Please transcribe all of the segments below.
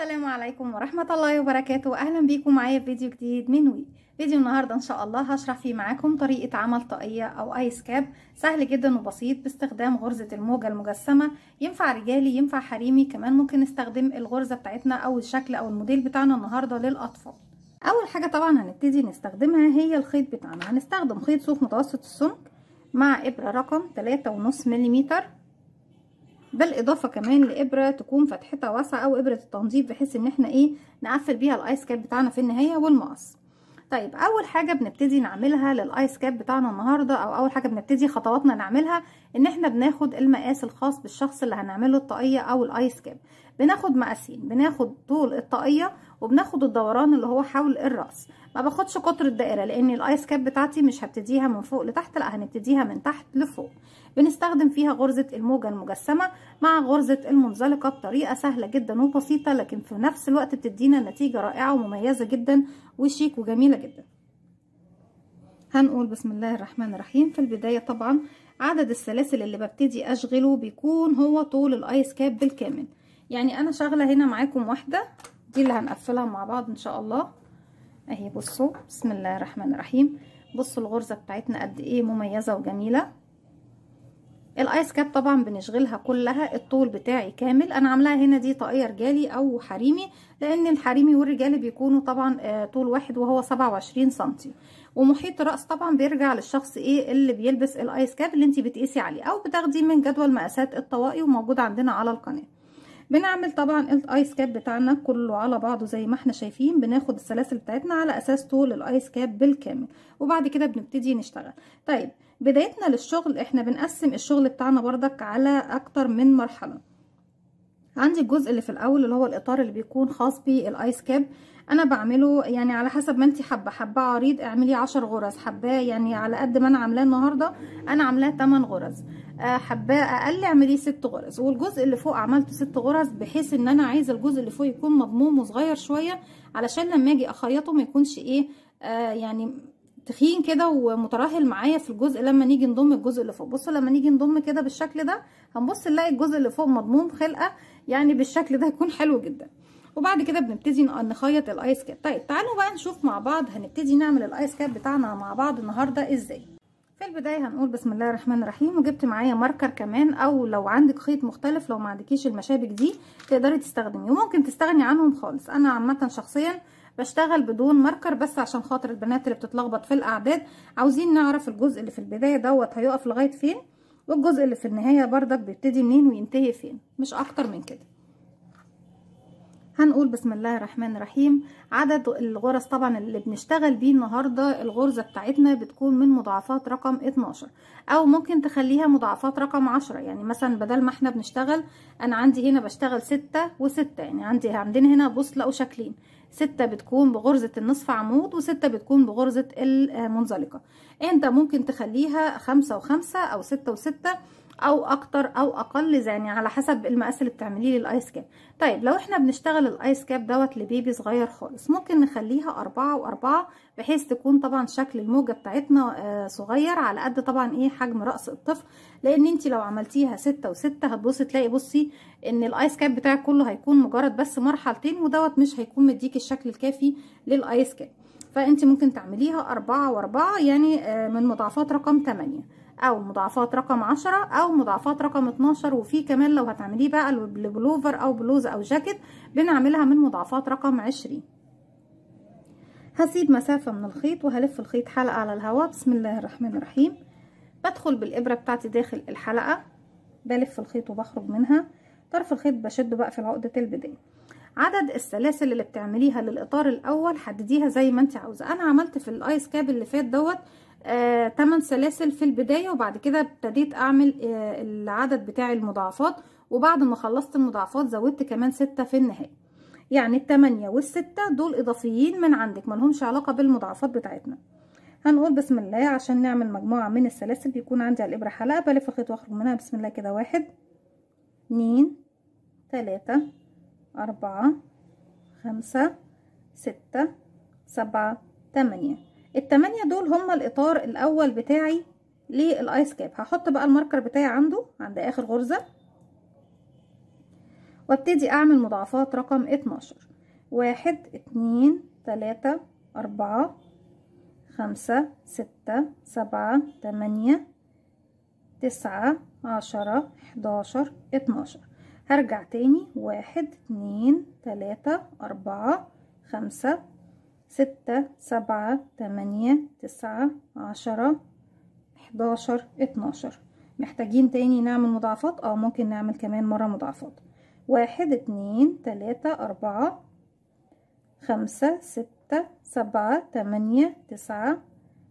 السلام عليكم ورحمة الله وبركاته. أهلا بيكم معايا في فيديو جديد من وي. فيديو النهاردة إن شاء الله هشرح فيه معاكم طريقة عمل طاقية أو آيس كاب سهل جدا وبسيط باستخدام غرزة الموجة المجسمة. ينفع رجالي ينفع حريمي. كمان ممكن نستخدم الغرزة بتاعتنا أو الشكل أو الموديل بتاعنا النهاردة للأطفال. أول حاجة طبعا هنبتدي نستخدمها هي الخيط بتاعنا. هنستخدم خيط صوف متوسط السمك مع إبرة رقم 3.5 ملم بالإضافة كمان لإبرة تكون فتحتها واسعة أو إبرة التنظيف بحيث إن إحنا إيه نقفل بيها ال ice cap بتاعنا في النهاية والمقص. طيب أول حاجة بنبتدي نعملها لل ice cap بتاعنا النهارده أو أول حاجة بنبتدي خطواتنا نعملها إن إحنا بناخد المقاس الخاص بالشخص اللي هنعمله الطاقية أو ال ice cap. بناخد مقاسين بناخد طول الطاقية وبناخد الدوران اللي هو حول الرأس. ما باخدش قطر الدائرة لأن ال ice cap بتاعتي مش هبتديها من فوق لتحت لأ هنبتديها من تحت لفوق. بنستخدم فيها غرزة الموجة المجسمة مع غرزة المنزلقة بطريقة سهلة جدا وبسيطة لكن في نفس الوقت بتدينا نتيجة رائعة ومميزة جدا وشيك وجميلة جدا. هنقول بسم الله الرحمن الرحيم. في البداية طبعا عدد السلاسل اللي ببتدي أشغله بيكون هو طول الآيس كاب بالكامل. يعني أنا شغله هنا معاكم واحدة دي اللي هنقفلها مع بعض إن شاء الله. أهي بصوا بسم الله الرحمن الرحيم. بصوا الغرزة بتاعتنا قد إيه مميزة وجميلة. ال ice cap طبعا بنشغلها كلها الطول بتاعي كامل. أنا عاملاها هنا دي طاقية رجالي أو حريمي لأن الحريمي والرجالي بيكونوا طبعا طول واحد وهو 27 سنتي. ومحيط الراس طبعا بيرجع للشخص إيه اللي بيلبس ال ice cap اللي انت بتقيسي عليه أو بتاخديه من جدول مقاسات الطواقي وموجود عندنا على القناة. بنعمل طبعا ال ice cap بتاعنا كله على بعضه زي ما إحنا شايفين بناخد السلاسل بتاعتنا على أساس طول ال ice cap بالكامل. وبعد كده بنبتدي نشتغل. طيب بدايتنا للشغل إحنا بنقسم الشغل بتاعنا بردك على أكتر من مرحلة. عندي الجزء اللي في الأول اللي هو الإطار اللي بيكون خاص بالايس كاب أنا بعمله يعني على حسب ما انت حابة حابة عريض اعملي 10 غرز حباه يعني على قد ما أنا عاملاه النهارده أنا عاملاه 8 غرز. حباه أقل اعمليه 6 غرز. والجزء اللي فوق عملته 6 غرز بحيث إن أنا عايزة الجزء اللي فوق يكون مضموم وصغير شوية علشان لما أجي أخيطه ما يكونش إيه آه يعني تخين كده ومترهل معايا في الجزء لما نيجي نضم الجزء اللي فوق. بصوا لما نيجي نضم كده بالشكل ده هنبص نلاقي الجزء اللي فوق مضموم خلقة يعني بالشكل ده يكون حلو جدا. وبعد كده بنبتدي نخيط ال ice cap. طيب تعالوا بقى نشوف مع بعض هنبتدي نعمل ال ice cap بتاعنا مع بعض النهارده إزاي. في البداية هنقول بسم الله الرحمن الرحيم وجبت معايا marker كمان أو لو عندك خيط مختلف لو ما عندكيش المشابك دي تقدري تستخدمي وممكن تستغني عنهم خالص. أنا عامة شخصيا بشتغل بدون ماركر بس عشان خاطر البنات اللي بتتلخبط في الأعداد. عاوزين نعرف الجزء اللي في البداية دوت هيقف لغاية فين والجزء اللي في النهاية بردك بيبتدي منين وينتهي فين. مش أكتر من كده. هنقول بسم الله الرحمن الرحيم. عدد الغرز طبعا اللي بنشتغل بيه النهارده الغرزه بتاعتنا بتكون من مضاعفات رقم 12 أو ممكن تخليها مضاعفات رقم 10 يعني مثلا بدل ما إحنا بنشتغل أنا عندي هنا بشتغل 6 و6 يعني عندي عندنا هنا بصوا هتلاقوا شكلين ستة بتكون بغرزة النصف عمود وستة بتكون بغرزة المنزلقة. انت ممكن تخليها خمسة وخمسة أو ستة وستة أو أكتر أو أقل يعني على حسب المقاس اللي بتعمليه لل ice cap. طيب لو إحنا بنشتغل ال ice cap دوت لبيبي صغير خالص ممكن نخليها أربعة وأربعة بحيث تكون طبعا شكل الموجة بتاعتنا صغير على قد طبعا إيه حجم رأس الطفل. لأن انت لو عملتيها ستة وستة هتبصي تلاقي بصي إن ال ice cap بتاعك كله هيكون مجرد بس مرحلتين ودوت مش هيكون مديك الشكل الكافي لل ice cap. فانت ممكن تعمليها أربعة وأربعة يعني من مضاعفات رقم تمانية. أو مضاعفات رقم عشرة أو مضاعفات رقم اتناشر وفي كمان لو هتعمليه بقى لبلوفر أو بلوزة أو جاكيت بنعملها من مضاعفات رقم عشرين. هسيب مسافة من الخيط وهلف الخيط حلقة على الهواء. بسم الله الرحمن الرحيم. بدخل بالإبرة بتاعتي داخل الحلقة بلف الخيط وبخرج منها. طرف الخيط بشده بقى في عقدة البداية عدد السلاسل اللي بتعمليها للإطار الأول حدديها زي ما انت عاوزة. أنا عملت في الآيس كاب اللي فات دوت 8 سلاسل في البداية وبعد كده ابتديت أعمل آه العدد بتاع المضاعفات. وبعد ما خلصت المضاعفات زودت كمان 6 في النهاية. يعني التمانية والستة دول إضافيين من عندك ملهمش علاقة بالمضاعفات بتاعتنا. هنقول بسم الله عشان نعمل مجموعة من السلاسل بيكون عندي على الإبرة حلقة بلف الخيط وأخرج منها بسم الله كده واحد اتنين تلاتة أربعة خمسة ستة سبعة تمانية. التمانية دول هما الإطار الأول بتاعي للآيس كاب. هحط بقى الماركر بتاعي عنده عند آخر غرزة. وابتدي أعمل مضاعفات رقم اتناشر. واحد اتنين تلاتة أربعة خمسة ستة سبعة تمانية تسعة عشرة حداشر اتناشر. هرجع تاني. واحد اتنين تلاتة أربعة خمسة ستة سبعة تمانية تسعة عشرة حداشر اتناشر. محتاجين تاني نعمل مضاعفات؟ آه ممكن نعمل كمان مرة مضاعفات. واحد اتنين تلاتة أربعة خمسة ستة سبعة تمانية تسعة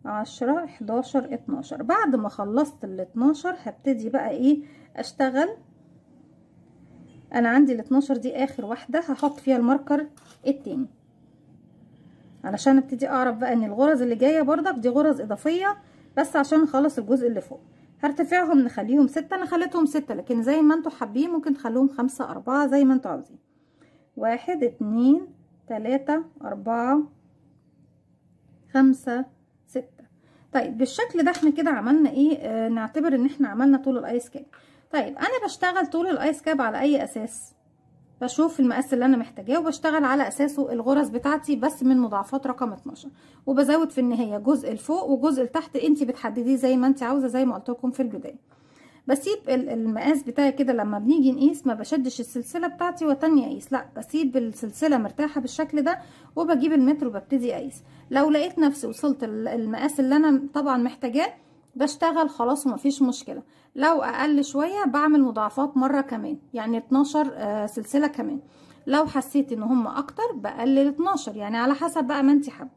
عشرة حداشر اتناشر. بعد ما خلصت الاتناشر هبتدي بقى إيه؟ أشتغل. أنا عندي الاتناشر دي آخر واحدة هحط فيها الماركر التاني. علشان ابتدي اعرف بقى ان الغرز اللي جاية برضك دي غرز اضافية بس عشان اخلص الجزء اللي فوق. هرتفعهم نخليهم ستة أنا خليتهم ستة لكن زي ما أنتوا حابين ممكن تخلوهم خمسة أربعة زي ما أنتوا عاوزين. واحد اتنين تلاتة أربعة خمسة ستة. طيب بالشكل ده إحنا كده عملنا إيه؟ آه نعتبر ان إحنا عملنا طول ال ice cap. طيب أنا بشتغل طول ال ice cap على اي أساس؟ بشوف المقاس اللي أنا محتاجاه وبشتغل على أساسه الغرز بتاعتي بس من مضاعفات رقم 12 وبزود في النهاية جزء لفوق وجزء لتحت انت بتحدديه زي ما انت عاوزة زي ما قلت لكم في البداية. بسيب المقاس بتاعي كده لما بنيجي نقيس ما بشدش السلسلة بتاعتي وتاني أقيس. لا بسيب السلسلة مرتاحة بالشكل ده وبجيب المتر وببتدي أقيس. لو لقيت نفسي وصلت المقاس اللي أنا طبعا محتاجاه بشتغل خلاص ومفيش مشكلة. لو أقل شوية بعمل مضاعفات مرة كمان يعني 12 آه سلسلة كمان. لو حسيت إن هم أكتر بقلل 12 يعني على حسب بقى ما انت حابة.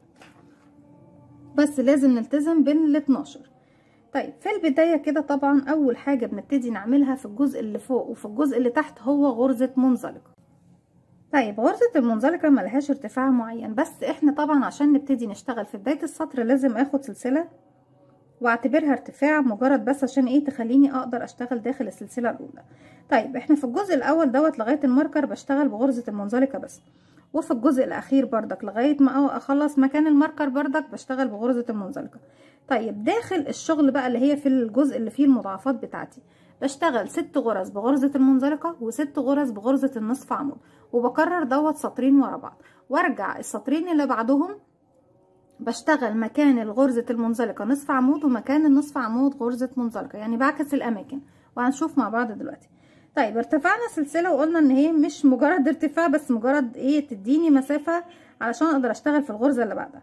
بس لازم نلتزم بال 12 طيب في البداية كده طبعا أول حاجة بنبتدي نعملها في الجزء اللي فوق وفي الجزء اللي تحت هو غرزة منزلقة. طيب غرزة المنزلقة ملهاش ارتفاع معين بس إحنا طبعا عشان نبتدي نشتغل في بداية السطر لازم آخد سلسلة واعتبرها ارتفاع مجرد بس عشان إيه تخليني أقدر اشتغل داخل السلسلة الأولى. طيب إحنا في الجزء الأول دوت لغاية ال marker بشتغل بغرزة المنزلقة بس وفي الجزء الأخير بردك لغاية ما أخلص مكان ال marker بردك بشتغل بغرزة المنزلقة. طيب داخل الشغل بقى اللي هي في الجزء اللي فيه المضاعفات بتاعتي بشتغل ست غرز بغرزة المنزلقة وست غرز بغرزة النصف عمود وبكرر دوت سطرين ورا بعض وارجع السطرين اللي بعدهم بشتغل مكان الغرزة المنزلقة نصف عمود ومكان النصف عمود غرزة منزلقة يعني بعكس الأماكن وهنشوف مع بعض دلوقتي. طيب ارتفعنا سلسلة وقلنا إن هي مش مجرد ارتفاع بس مجرد إيه تديني مسافة علشان أقدر أشتغل في الغرزة اللي بعدها.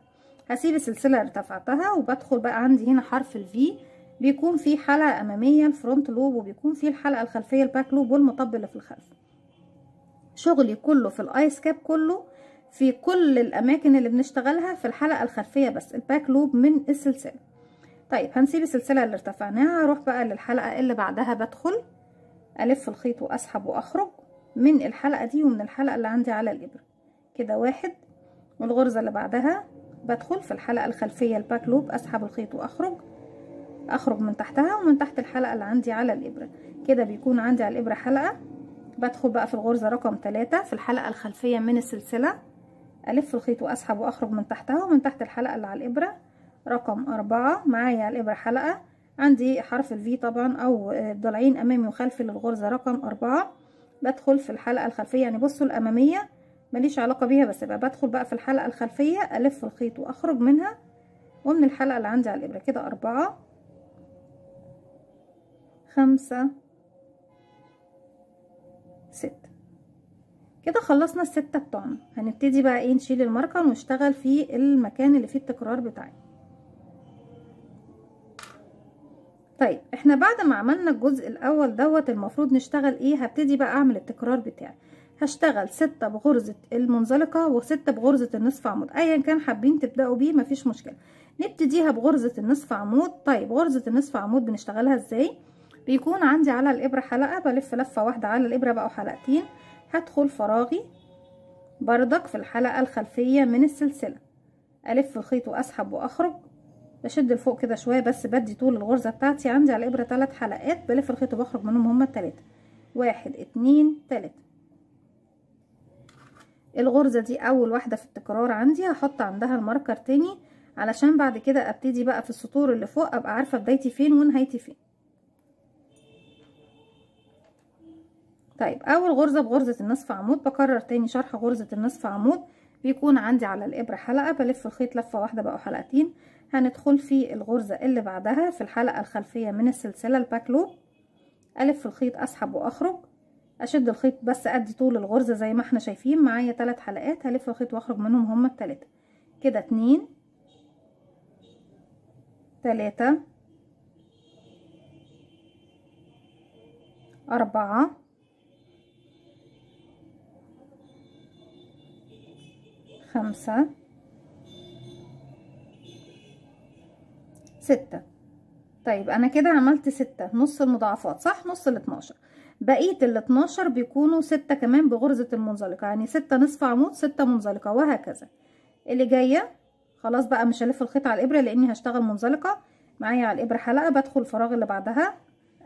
هسيب السلسلة ارتفعتها وبدخل بقى عندي هنا حرف ال V بيكون في حلقة أمامية ال front loop وبيكون في الحلقة الخلفية ال back loop والمطب اللي في الخلف. شغلي كله في ال ice cap كله في كل الأماكن اللي بنشتغلها في الحلقة الخلفية بس ال back loop من السلسلة. طيب هنسيب السلسلة اللي ارتفعناها أروح بقى للحلقة اللي بعدها بدخل ألف الخيط وأسحب وأخرج من الحلقة دي ومن الحلقة اللي عندي على الإبرة. كده واحد. والغرزة اللي بعدها بدخل في الحلقة الخلفية الباك لوب أسحب الخيط وأخرج. أخرج من تحتها ومن تحت الحلقة اللي عندي على الإبرة. كده بيكون عندي على الإبرة حلقة. بدخل بقى في الغرزة رقم 3 في الحلقة الخلفية من السلسلة. ألف الخيط وأسحب وأخرج من تحتها ومن تحت الحلقة اللي على الإبرة. رقم أربعة معايا على الإبرة حلقة. عندي حرف الفي طبعا أو ضلعين أمامي وخلفي للغرزة. رقم أربعة بدخل في الحلقة الخلفية. يعني بصوا الأمامية ماليش علاقة بيها بس يبقى بدخل بقى في الحلقة الخلفية. ألف الخيط وأخرج منها. ومن الحلقة اللي عندي على الإبرة كده أربعة خمسة ستة. كده خلصنا الستة بتوعنا. هنبتدي بقى إيه نشيل الماركر ونشتغل في المكان اللي فيه التكرار بتاعي. طيب إحنا بعد ما عملنا الجزء الأول دوت المفروض نشتغل إيه؟ هبتدي بقى أعمل التكرار بتاعي. هشتغل ستة بغرزة المنزلقة وستة بغرزة النصف عمود. ايا كان حابين تبدأوا بيه مفيش مشكلة. نبتديها بغرزة النصف عمود. طيب غرزة النصف عمود بنشتغلها إزاي؟ بيكون عندي على الإبرة حلقة بلف لفة واحدة على الإبرة بقوا حلقتين هدخل فراغي. بردك في الحلقة الخلفية من السلسلة. ألف الخيط وأسحب وأخرج. بشد لفوق كده شوية بس بدي طول الغرزة بتاعتي. عندي على الإبرة ثلاث حلقات. بلف الخيط وبخرج منهم هما التلاتة. واحد اتنين تلاتة. الغرزة دي أول واحدة في التكرار عندي. هحط عندها الماركر تاني. علشان بعد كده أبتدي بقى في السطور اللي فوق. أبقى عارفة بدايتي فين ونهايتي فين. طيب أول غرزة بغرزة النصف عمود بكرر تاني شرح غرزة النصف عمود بيكون عندي على الإبرة حلقة بلف الخيط لفة واحدة بقوا حلقتين هندخل في الغرزة اللي بعدها في الحلقة الخلفية من السلسلة الباك لوب ألف الخيط أسحب وأخرج أشد الخيط بس ادي طول الغرزة زي ما إحنا شايفين معايا ثلاث حلقات هلف الخيط وأخرج منهم هما التلاتة. كده اتنين تلاتة أربعة خمسة. ستة. طيب أنا كده عملت ستة. نص المضاعفات صح؟ نص الاتناشر بقية الاتناشر بيكونوا ستة كمان بغرزة المنزلقة. يعني ستة نصف عمود ستة منزلقة وهكذا. اللي جاية خلاص بقى مش هلف الخيط على الإبرة لأني هشتغل منزلقة. معايا على الإبرة حلقة بدخل الفراغ اللي بعدها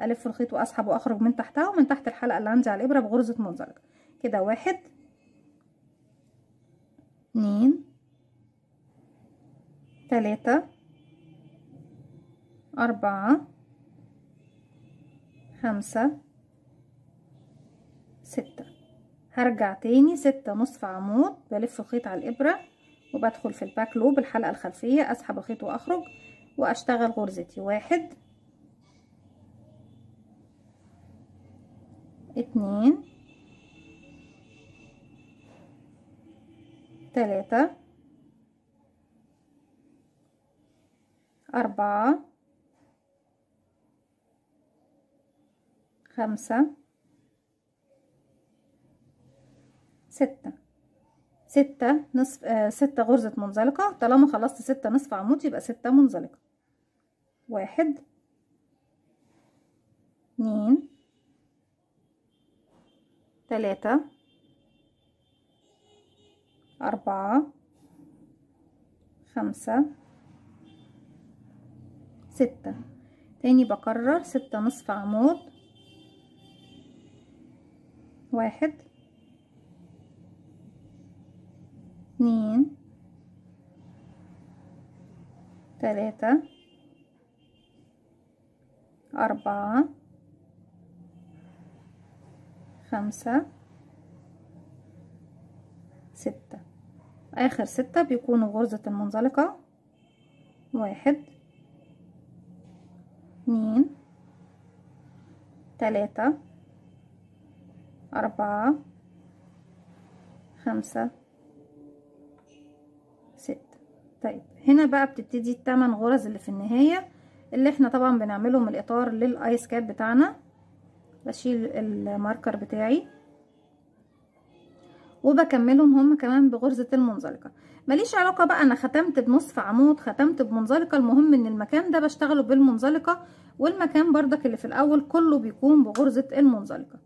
ألف الخيط وأسحب وأخرج من تحتها ومن تحت الحلقة اللي عندي على الإبرة بغرزة منزلقة. كده واحد. اتنين. تلاتة. أربعة. خمسة. ستة. هرجع تاني. ستة. نصف عمود. بلف الخيط على الإبرة وبدخل في الباك لوب الحلقة الخلفية. أسحب الخيط وأخرج وأشتغل غرزتي. واحد. اتنين. تلاتة أربعة خمسة ستة. ستة نصف آه ستة غرزة منزلقة. طالما خلصت ستة نصف عمود يبقى ستة منزلقة. واحد اتنين تلاتة أربعة خمسة ستة. تاني بكرر ستة نصف عمود. واحد اتنين تلاتة أربعة خمسة ستة. آخر ستة بيكونوا غرزة المنزلقة. واحد اتنين تلاتة أربعة خمسة ستة طيب هنا بقى بتبتدي التمن غرز اللي في النهاية اللي إحنا طبعا بنعملهم الإطار للآيس كاب بتاعنا. بشيل الماركر بتاعي. وبكملهم هم كمان بغرزة المنزلقة. ماليش علاقة بقى أنا ختمت بنصف عمود ختمت بمنزلقة. المهم إن المكان ده بشتغله بالمنزلقة والمكان بردك اللي في الأول كله بيكون بغرزة المنزلقة.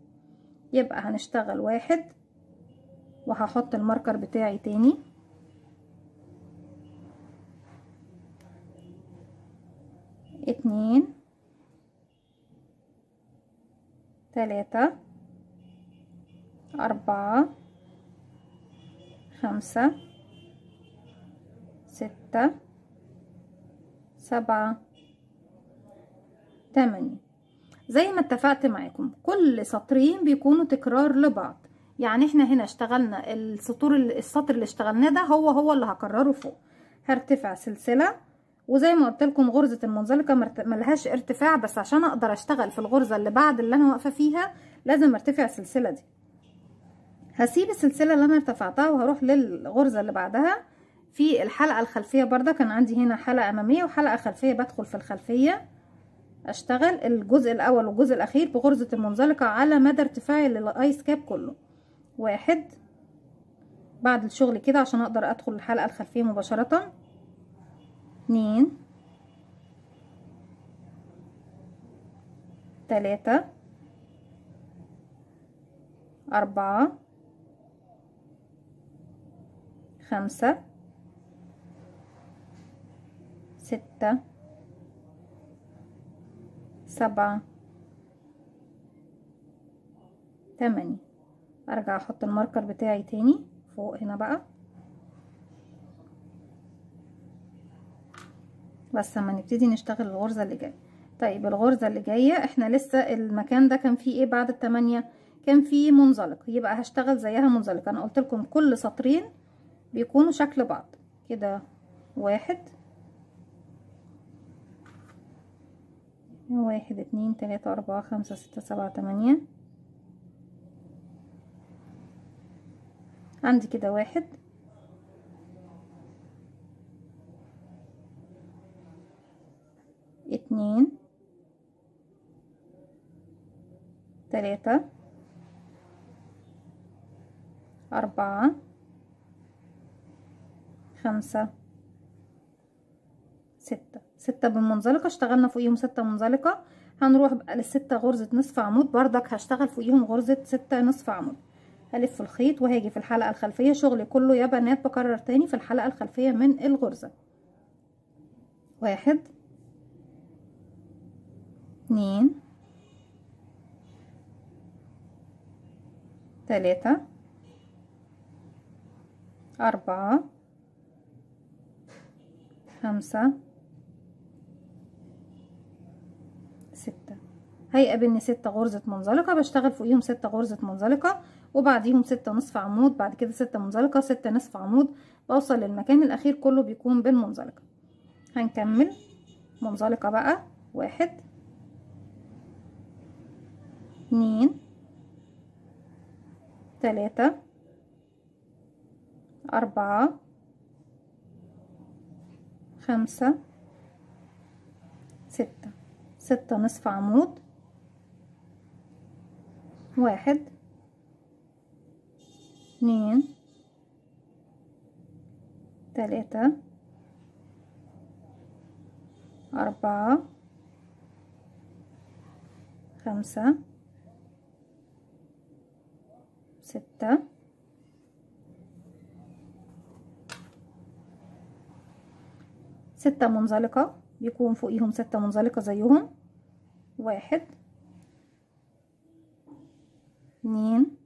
يبقى هنشتغل واحد وهحط الماركر بتاعي تاني. اتنين. تلاتة. أربعة. خمسة ستة سبعة تمانية. زي ما اتفقت معاكم كل سطرين بيكونوا تكرار لبعض. يعني إحنا هنا اشتغلنا السطور السطر اللي اشتغلناه ده هو هو اللي هكرره فوق. هرتفع سلسلة وزي ما قلت لكم غرزة المنزلقة ملهاش ارتفاع بس عشان أقدر اشتغل في الغرزة اللي بعد اللي أنا واقفة فيها لازم ارتفع السلسلة دي. هسيب السلسلة اللي أنا ارتفعتها وهروح للغرزة اللي بعدها. في الحلقة الخلفية برضه كان عندي هنا حلقة أمامية وحلقة خلفية بدخل في الخلفية. أشتغل الجزء الأول والجزء الأخير بغرزة المنزلقة على مدى ارتفاعي للآيس كاب كله. واحد. بعد الشغل كده عشان أقدر أدخل الحلقة الخلفية مباشرة. اتنين. تلاتة. أربعة. خمسة ستة سبعة تمانية. أرجع أحط الماركر بتاعي تاني فوق هنا بقى. بس أما نبتدي نشتغل الغرزة اللي جاية. طيب الغرزة اللي جاية إحنا لسه المكان ده كان فيه إيه بعد التمانية؟ كان في منزلق. يبقى هشتغل زيها منزلق. أنا قلت لكم كل سطرين بيكونوا شكل بعض. كده واحد. واحد اتنين تلاتة أربعة خمسة ستة سبعة تمانية. عندي كده واحد. اتنين. تلاتة. أربعة. خمسة. ستة. ستة بالمنزلقة اشتغلنا فوقيهم ستة منزلقة. هنروح بقى للستة غرزة نصف عمود. بردك هشتغل فوقيهم غرزة ستة نصف عمود. هلف الخيط وهاجي في الحلقة الخلفية. شغلي كله يا بنات بكرر تاني في الحلقة الخلفية من الغرزة. واحد. اتنين. تلاتة. أربعة. خمسة. ستة. هيقابلني ستة غرزة منزلقة. بشتغل فوقيهم ستة غرزة منزلقة وبعديهم ستة نصف عمود. بعد كده ستة منزلقة ستة نصف عمود. بوصل للمكان الأخير كله بيكون بالمنزلقة. هنكمل. منزلقة بقى. واحد. اتنين. تلاتة. أربعة. خمسة ستة. ستة نصف عمود. واحد. اتنين. تلاتة. أربعة. خمسة. ستة. ستة منزلقة بيكون فوقيهم ستة منزلقة زيهم. واحد اتنين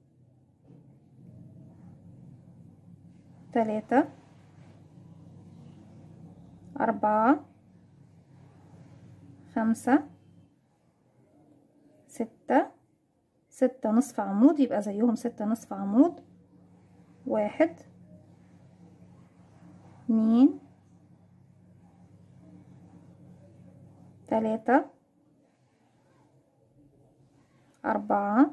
تلاتة أربعة خمسة ستة. ستة نصف عمود يبقى زيهم ستة نصف عمود. واحد اتنين تلاتة أربعة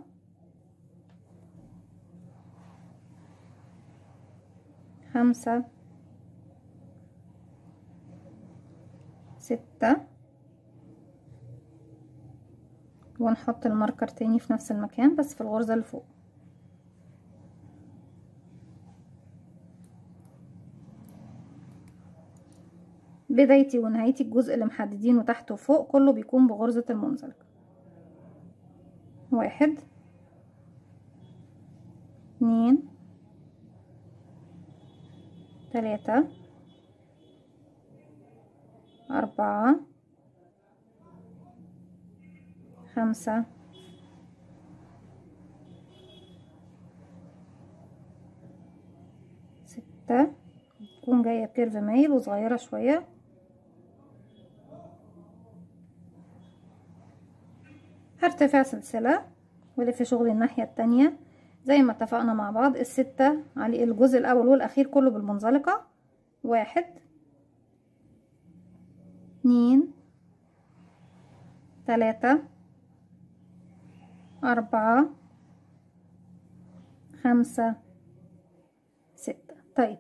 خمسة ستة. ونحط الماركر تاني في نفس المكان بس في الغرزة اللي فوق. بدايتي ونهايتي الجزء اللي محددينه تحت وفوق كله بيكون بغرزة المنزلق واحد. اتنين. تلاتة. أربعة. خمسة. ستة. تكون جاية بكيرف مايل وصغيرة شوية. هرتفع سلسلة ولف شغلي الناحية التانية. زي ما اتفقنا مع بعض الستة على الجزء الأول والأخير كله بالمنزلقة. واحد اتنين تلاتة أربعة خمسة ستة. طيب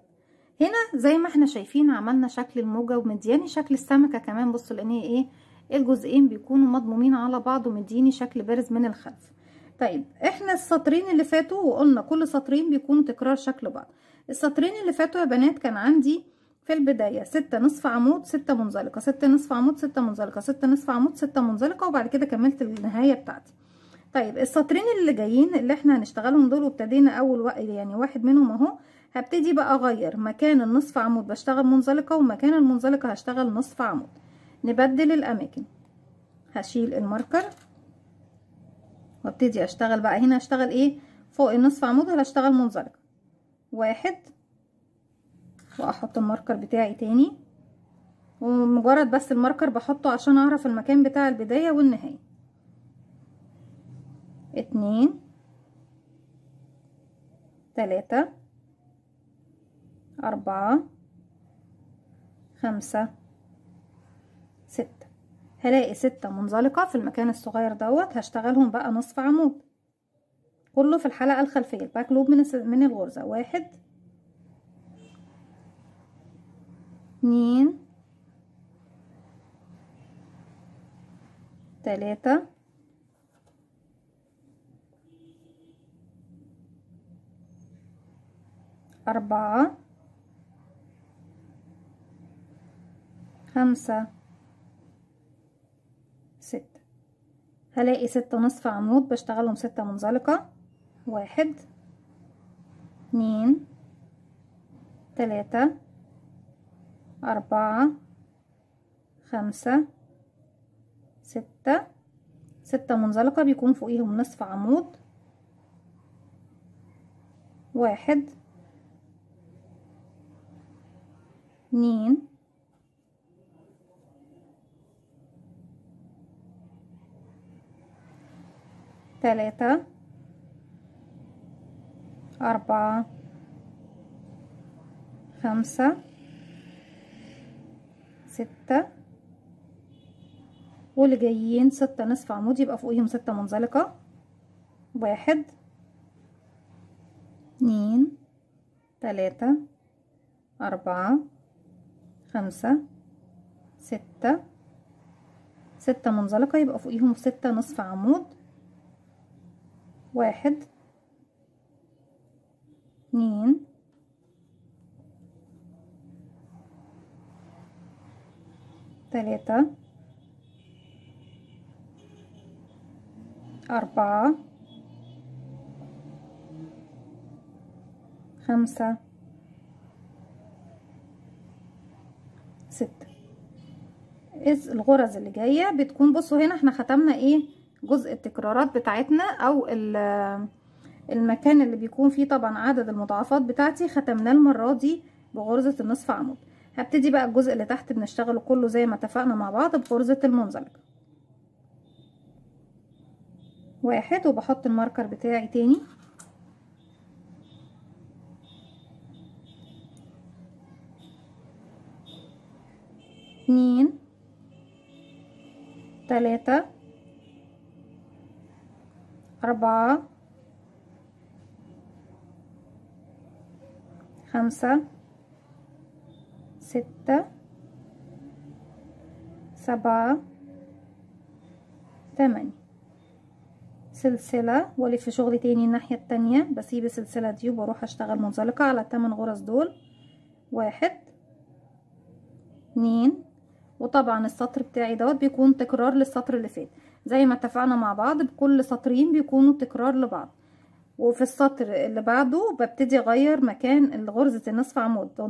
هنا زي ما إحنا شايفين عملنا شكل الموجة ومدياني شكل السمكة كمان. بصوا لأن إيه؟ الجزئين بيكونوا مضمومين على بعض ومديني شكل بارز من الخلف. طيب إحنا السطرين اللي فاتوا وقلنا كل سطرين بيكونوا تكرار شكل بعض. السطرين اللي فاتوا يا بنات كان عندي في البداية ستة نصف عمود ستة منزلقة ستة نصف عمود ستة منزلقة ستة نصف عمود ستة منزلقة وبعد كده كملت النهاية بتاعتي. طيب السطرين اللي جايين اللي إحنا هنشتغلهم دول وابتدينا أول وقت يعني واحد منهم أهو هبتدي بقى أغير مكان النصف عمود بشتغل منزلقة ومكان المنزلقة هشتغل نصف عمود. نبدل الأماكن. هشيل الماركر وابتدي أشتغل بقى هنا أشتغل إيه؟ فوق النصف عمود هشتغل منزلقة واحد. وأحط الماركر بتاعي تاني. ومجرد بس الماركر بحطه عشان أعرف المكان بتاع البداية والنهاية. اتنين. تلاتة. أربعة. خمسة. ستة. هلاقي ستة منزلقة في المكان الصغير دوت هشتغلهم بقى نصف عمود. كله في الحلقة الخلفية. الباك لوب من من الغرزة. واحد. اتنين. تلاتة. أربعة. خمسة ستة هلاقي ستة نصف عمود بشتغلهم ستة منزلقة. واحد اتنين تلاتة أربعة خمسة ستة. ستة منزلقة بيكون فوقيهم نصف عمود. واحد اتنين تلاتة أربعة خمسة ستة. واللي جايين ستة نصف عمود يبقى فوقيهم ستة منزلقة. واحد اتنين تلاتة أربعة خمسة ستة. ستة منزلقة يبقى فوقيهم ستة نصف عمود. واحد. اتنين. تلاتة. أربعة. خمسة. ستة. الغرز اللي جاية بتكون بصوا هنا إحنا ختمنا إيه؟ جزء التكرارات بتاعتنا أو المكان اللي بيكون فيه طبعا عدد المضاعفات بتاعتي ختمناه المرة دي بغرزة النصف عمود. هبتدي بقى الجزء اللي تحت بنشتغله كله زي ما اتفقنا مع بعض بغرزة المنزلق واحد وبحط الماركر بتاعي تاني. اتنين. تلاتة. أربعة خمسة ستة سبعة تمانية سلسلة والف شغل تاني الناحية التانية بسيب السلسلة دي وبروح أشتغل منزلقة على التمن غرز دول. واحد اتنين وطبعا السطر بتاعي دوت بيكون تكرار للسطر اللي فات. زي ما اتفقنا مع بعض بكل سطرين بيكونوا تكرار لبعض. وفي السطر اللي بعده ببتدي أغير مكان غرزة النصف عمود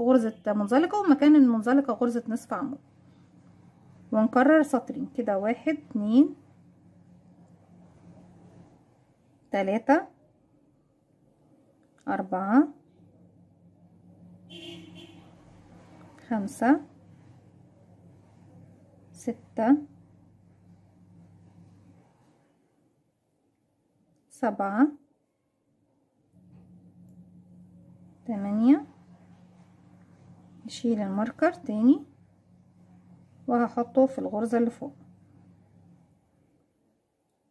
غرزة منزلقة ومكان المنزلقة غرزة نصف عمود. ونكرر سطرين كده واحد اتنين تلاتة أربعة خمسة ستة سبعة تمانية. نشيل الماركر تاني وهحطه في الغرزة اللي فوق.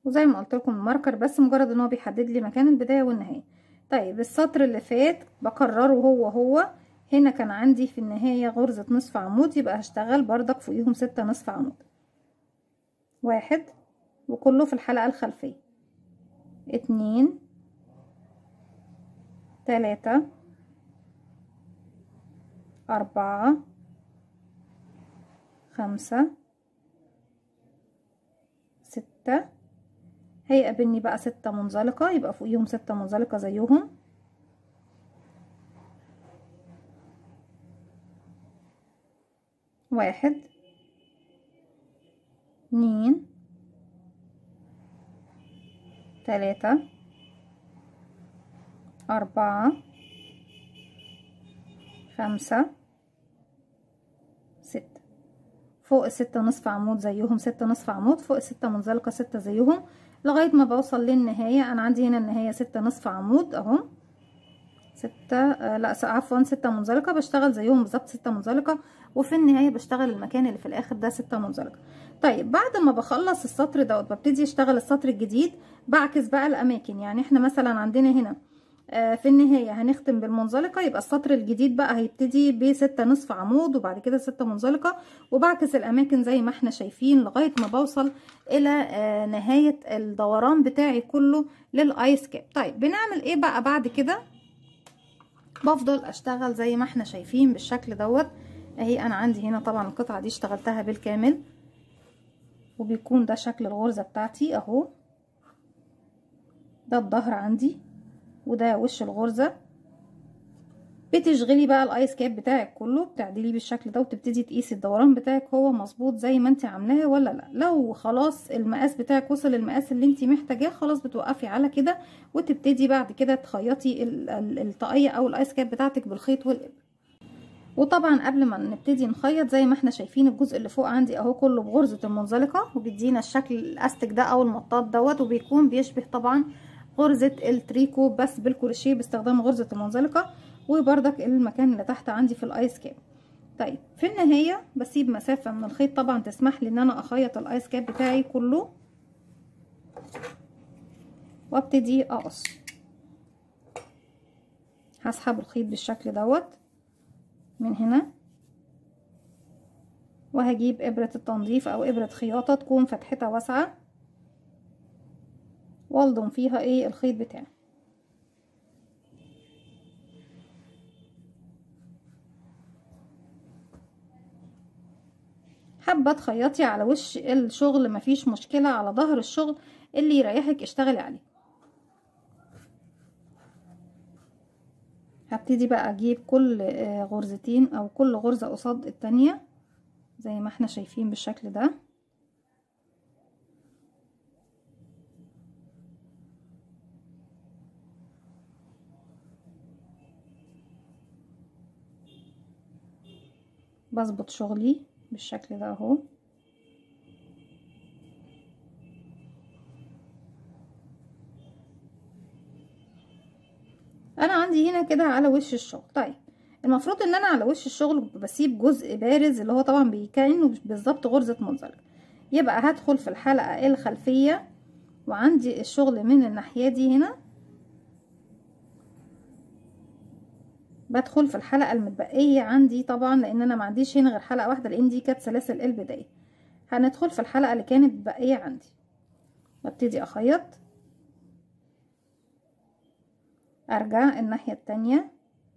وزي ما قلت لكم الماركر بس مجرد إن هو بيحدد لي مكان البداية والنهاية. طيب السطر اللي فات بكرره هو هو. هنا كان عندي في النهاية غرزة نصف عمود يبقى هشتغل بردك فوقيهم ستة نصف عمود. واحد وكله في الحلقة الخلفية. اتنين تلاتة أربعة خمسة ستة. هيقابلني بقى ستة منزلقة يبقى فوقيهم ستة منزلقة زيهم. واحد اتنين تلاتة أربعة خمسة ستة. فوق الستة نصف عمود زيهم ستة نصف عمود فوق الستة منزلقة ستة زيهم. لغاية ما بوصل للنهاية أنا عندي هنا النهاية ستة نصف عمود أهو. ستة آه لأ عفوا ستة منزلقة. بشتغل زيهم بالظبط ستة منزلقة. وفي النهاية بشتغل المكان اللي في الآخر ده ستة منزلقة. طيب بعد ما بخلص السطر دوت ببتدي أشتغل السطر الجديد بعكس بقى الأماكن. يعني إحنا مثلا عندنا هنا آه في النهاية هنختم بالمنزلقة يبقى السطر الجديد بقى هيبتدي بستة نصف عمود وبعد كده ستة منزلقة وبعكس الأماكن زي ما إحنا شايفين لغاية ما بوصل إلى آه نهاية الدوران بتاعي كله للآيس كاب. طيب بنعمل إيه بقى بعد كده؟ بفضل أشتغل زي ما إحنا شايفين بالشكل دوت. أهي أنا عندي هنا طبعا القطعة دي اشتغلتها بالكامل وبيكون ده شكل الغرزة بتاعتي أهو. ده الظهر عندي وده وش الغرزة. بتشغلي بقى الآيس كاب بتاعك كله بتعدليه بالشكل ده وتبتدي تقيسي الدوران بتاعك هو مظبوط زي ما انت عاملاه ولا لأ. لو خلاص المقاس بتاعك وصل المقاس اللي انت محتاجاه خلاص بتوقفي على كده وتبتدي بعد كده تخيطي الطاقية أو ال ice cap بتاعتك بالخيط والإبرة. وطبعا قبل ما نبتدي نخيط زي ما إحنا شايفين الجزء اللي فوق عندي أهو كله بغرزة المنزلقة وبيدينا الشكل الأستك ده أو المطاط دوت وبيكون بيشبه طبعا غرزة التريكو بس بالكروشيه باستخدام غرزة المنزلقة وبردك المكان اللي تحت عندي في ال ice cap. طيب في النهاية بسيب مسافة من الخيط طبعا تسمح لي إن أنا أخيط ال ice cap بتاعي كله وأبتدي أقص. هسحب الخيط بالشكل دوت. من هنا. وهجيب إبرة التنظيف أو إبرة خياطة تكون فتحتها واسعة. وألضم فيها إيه؟ الخيط بتاعي. حابة تخيطي على وش الشغل؟ مفيش مشكلة على ظهر الشغل اللي يريحك اشتغلي عليه. هبتدي بقى أجيب كل غرزتين أو كل غرزة قصاد التانية زي ما إحنا شايفين بالشكل ده. بظبط شغلي بالشكل ده أهو. أنا عندي هنا كده على وش الشغل. طيب المفروض إن أنا على وش الشغل بسيب جزء بارز اللي هو طبعا كانه بالظبط غرزة منزلق يبقى هدخل في الحلقة الخلفية وعندي الشغل من الناحية دي هنا. بدخل في الحلقة المتبقية عندي طبعا لأن أنا ما عنديش هنا غير حلقة واحدة لأن دي كانت سلاسل البداية. هندخل في الحلقة اللي كانت متبقية عندي. وابتدي أخيط. أرجع الناحية التانية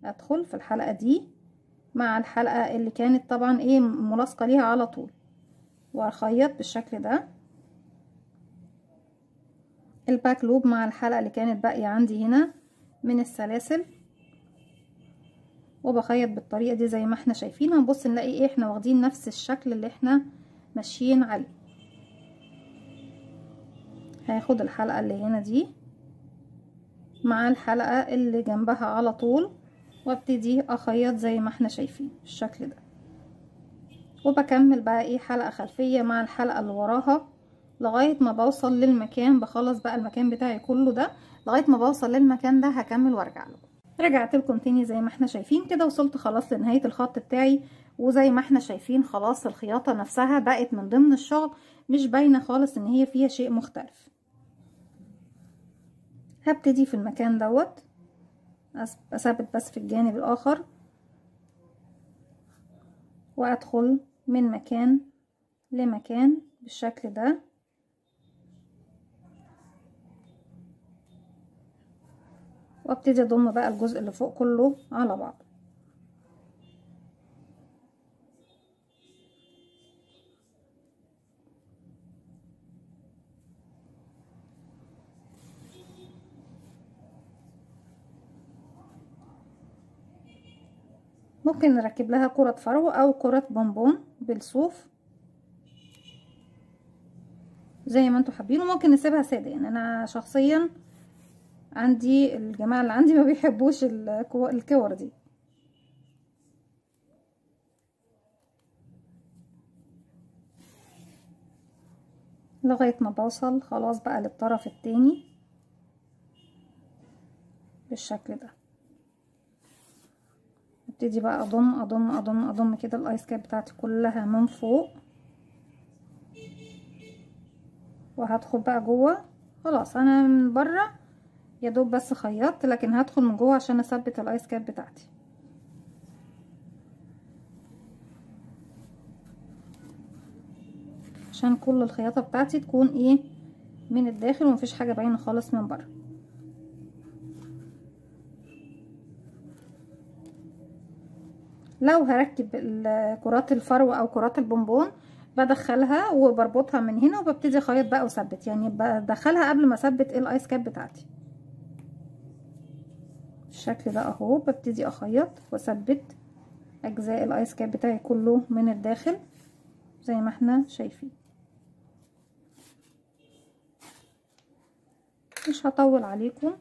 أدخل في الحلقة دي مع الحلقة اللي كانت طبعا إيه ملاصقة ليها على طول وأخيط بالشكل ده. الباك لوب مع الحلقة اللي كانت باقية عندي هنا من السلاسل. وبخيط بالطريقة دي زي ما إحنا شايفين هنبص نلاقي إيه إحنا واخدين نفس الشكل اللي إحنا ماشيين عليه. هاخد الحلقة اللي هنا دي. مع الحلقة اللي جنبها على طول وابتدي أخيط زي ما إحنا شايفين بالشكل ده. وبكمل بقى إيه حلقة خلفية مع الحلقة اللي وراها لغاية ما بوصل للمكان. بخلص بقى المكان بتاعي كله ده لغاية ما بوصل للمكان ده هكمل وارجع لكم رجعت لكم تاني زي ما إحنا شايفين كده وصلت خلاص لنهاية الخط بتاعي. وزي ما إحنا شايفين خلاص الخياطة نفسها بقت من ضمن الشغل مش باينة خالص إن هي فيها شيء مختلف. هبتدي في المكان دوت. أثبت بس في الجانب الآخر. وأدخل من مكان لمكان بالشكل ده. وأبتدي أضم بقى الجزء اللي فوق كله على بعض. ممكن نركب لها كرة فرو أو كرة بونبون بالصوف. زي ما أنتوا حابين وممكن نسيبها سادة. يعني أنا شخصيا عندي الجماعة اللي عندي ما بيحبوش الكور دي. لغاية ما بوصل خلاص بقى للطرف التاني بالشكل ده. ابتدي بقى أضم أضم أضم أضم كده الآيس كاب بتاعتي كلها من فوق. وهدخل بقى جوه. خلاص أنا من بره يا دوب بس خيطت لكن هدخل من جوه عشان أثبت الآيس كاب بتاعتي. عشان كل الخياطة بتاعتي تكون إيه؟ من الداخل ومفيش حاجة باينة خالص من بره. لو هركب كرات الفرو أو كرات البونبون بدخلها وبربطها من هنا وببتدي أخيط بقى واثبت يعني بدخلها قبل ما أثبت ال ice cap بتاعتي. بالشكل ده أهو ببتدي أخيط وأثبت أجزاء ال ice cap بتاعي كله من الداخل زي ما إحنا شايفين. مش هطول عليكم.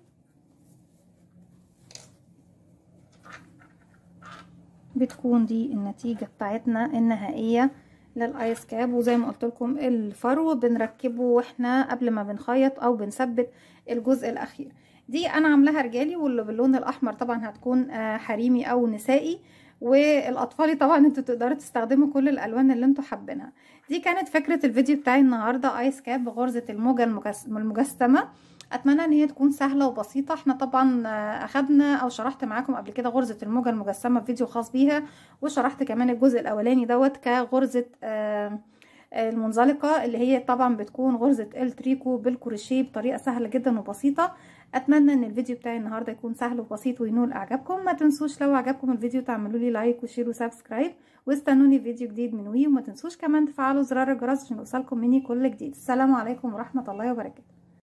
بتكون دي النتيجة بتاعتنا النهائية لل ice cap. وزي ما قلت لكم الفرو بنركبه وإحنا قبل ما بنخيط أو بنثبت الجزء الأخير. دي أنا عاملاها رجالي واللي باللون الأحمر طبعا هتكون حريمي أو نسائي. والاطفالي طبعا أنتوا تقدروا تستخدموا كل الألوان اللي أنتوا حابينها. دي كانت فكرة الفيديو بتاعي النهارده ice cap بغرزه الموجة المجسمة. أتمنى إن هي تكون سهلة وبسيطة. إحنا طبعا أخدنا أو شرحت معاكم قبل كده غرزة الموجة المجسمة في فيديو خاص بيها وشرحت كمان الجزء الأولاني دوت كغرزة المنزلقة اللي هي طبعا بتكون غرزة التريكو بالكروشيه بطريقة سهلة جدا وبسيطة. أتمنى إن الفيديو بتاعي النهارده يكون سهل وبسيط وينول أعجابكم. ما تنسوش لو عجبكم الفيديو تعملوا لي like و share و subscribe واستنوني فيديو جديد من وي. وما تنسوش كمان تفعلوا زرار الجرس عشان يوصلكم مني كل جديد. السلام عليكم ورحمة الله وبركاته.